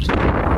Bye.